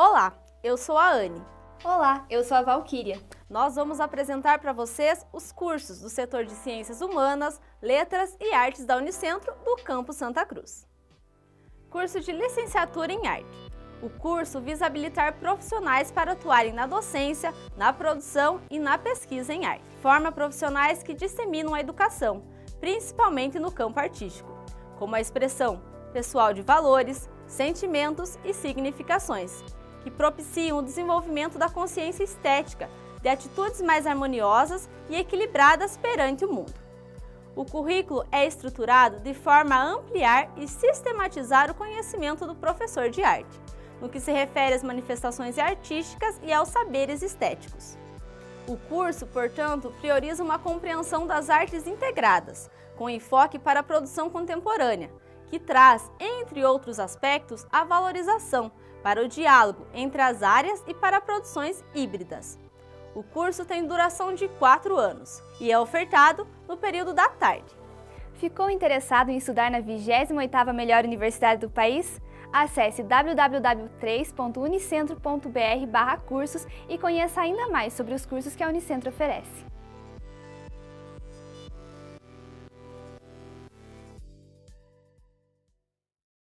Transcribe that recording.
Olá, eu sou a Anne. Olá, eu sou a Valquíria. Nós vamos apresentar para vocês os cursos do setor de Ciências Humanas, Letras e Artes da Unicentro do Campo Santa Cruz. Curso de Licenciatura em Arte. O curso visa habilitar profissionais para atuarem na docência, na produção e na pesquisa em arte. Forma profissionais que disseminam a educação, principalmente no campo artístico, como a expressão pessoal de valores, sentimentos e significações, que propiciam o desenvolvimento da consciência estética, de atitudes mais harmoniosas e equilibradas perante o mundo. O currículo é estruturado de forma a ampliar e sistematizar o conhecimento do professor de arte, no que se refere às manifestações artísticas e aos saberes estéticos. O curso, portanto, prioriza uma compreensão das artes integradas, com enfoque para a produção contemporânea, que traz, entre outros aspectos, a valorização para o diálogo entre as áreas e para produções híbridas. O curso tem duração de 4 anos e é ofertado no período da tarde. Ficou interessado em estudar na 28ª melhor universidade do país? Acesse www.3.unicentro.br/cursos e conheça ainda mais sobre os cursos que a Unicentro oferece.